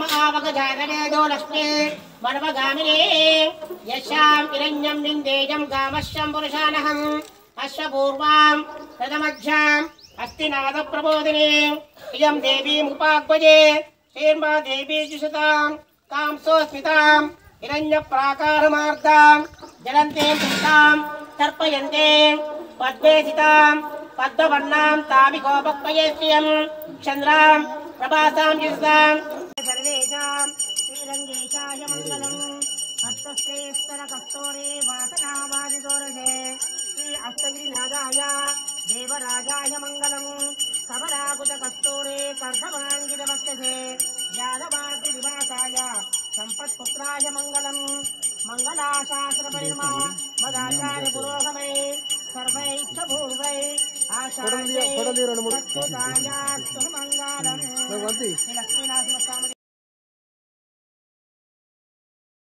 यस्याम् आवगजागरेदो लक्ष्मी मनवगामिने यस्याम् हिरण्यं विन्देयं गामश्यं पुरुषानहम् अश्वपूर्वाम् रथमध्याम् अस्तिनादप्रबोधिनी इयं देवीमुपाग्वजे शेर्मा देवी जुषताम् कांसोऽस्मिताम् हिरण्यप्राकारमार्गाम् जलन्तीं पुष्टाम् तर्पयन्ते पद्मेसिताम् पद्मवर्णाम् तामिकोपक्वये श्रियम् चन्द्राम् प्रभासां युषताम् శ్రీరంగేశాయ మంగళం. భక్తశ్రేస్తర కస్తోరే వాసనావాదిదోరసే శ్రీ అష్టగిరినాథాయ దేవరాజాయ మంగళం. కమలాకుట కస్తూరే కర్ధమాంగిరవక్షసే యాదవాసి నివాసాయ సంపత్పుత్రాయ మంగళం మంగళాశాస్త్ర పరిమా మదాచార్య పురోహమై సర్వైష్టభూర్వై ఆశాయ మంగళం లక్ష్మీనాథ స్వామి